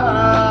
ah.